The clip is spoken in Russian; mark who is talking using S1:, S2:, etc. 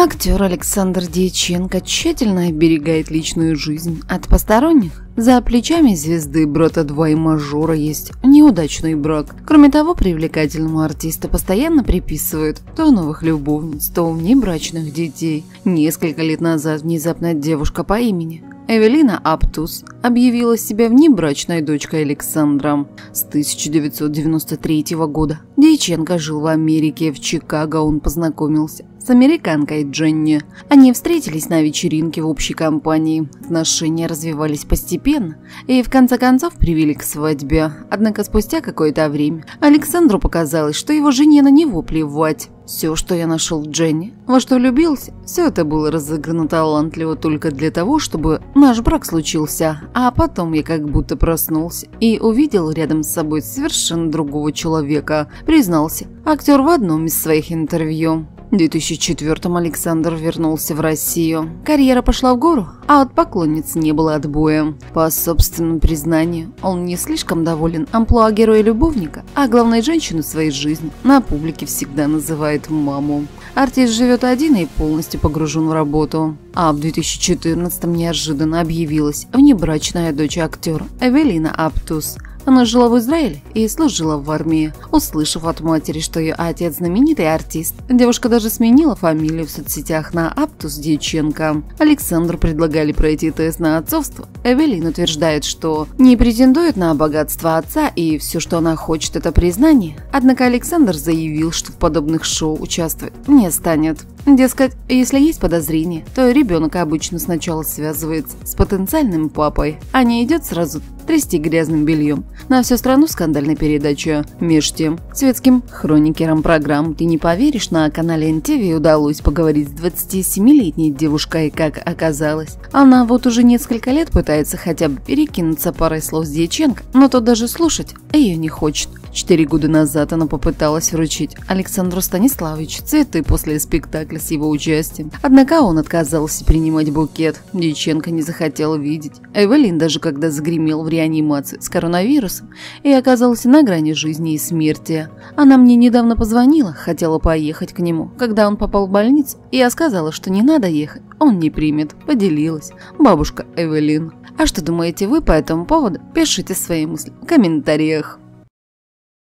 S1: Актер Александр Дьяченко тщательно оберегает личную жизнь от посторонних. За плечами звезды Брота 2 и мажора есть неудачный брак. Кроме того, привлекательному артисту постоянно приписывают то новых любовниц, то внебрачных детей. Несколько лет назад внезапно девушка по имени Эвелина Аптус объявила себя внебрачной дочкой Александра. С 1993 года Дьяченко жил в Америке, в Чикаго он познакомился с американкой Дженни. Они встретились на вечеринке в общей компании. Отношения развивались постепенно и в конце концов привели к свадьбе. Однако спустя какое-то время Александру показалось, что его жене на него плевать. Все, что я нашел в Дженни, во что влюбился, все это было разыграно талантливо только для того, чтобы наш брак случился, а потом я как будто проснулся и увидел рядом с собой совершенно другого человека, признался актер в одном из своих интервью. В 2004-м Александр вернулся в Россию. Карьера пошла в гору, а от поклонниц не было отбоя. По собственному признанию, он не слишком доволен амплуа героя-любовника, а главной женщину своей жизни на публике всегда называет маму. Артист живет один и полностью погружен в работу. А в 2014-м неожиданно объявилась внебрачная дочь актера Эвелина Аптус – она жила в Израиле и служила в армии. Услышав от матери, что ее отец знаменитый артист, девушка даже сменила фамилию в соцсетях на Аптус Дьяченко. Александру предлагали пройти тест на отцовство. Эвелин утверждает, что не претендует на богатство отца и все, что она хочет, это признание. Однако Александр заявил, что в подобных шоу участвовать не станет. Дескать, если есть подозрение, то ребенок обычно сначала связывается с потенциальным папой, а не идет сразу трясти грязным бельем. На всю страну скандальная передача. Меж тем, светским хроникерам программ «Ты не поверишь» на канале НТВ удалось поговорить с 27-летней девушкой, как оказалось. Она вот уже несколько лет пытается хотя бы перекинуться парой слов с Дьяченко, но тот даже слушать ее не хочет. Четыре года назад она попыталась вручить Александру Станиславовичу цветы после спектакля с его участием. Однако он отказался принимать букет. Дьяченко не захотел видеть. Эвелин даже когда загремел в реанимацию с коронавирусом и оказался на грани жизни и смерти. Она мне недавно позвонила, хотела поехать к нему, когда он попал в больницу. Я сказала, что не надо ехать, он не примет. Поделилась. Бабушка Эвелин. А что думаете вы по этому поводу? Пишите свои мысли в комментариях.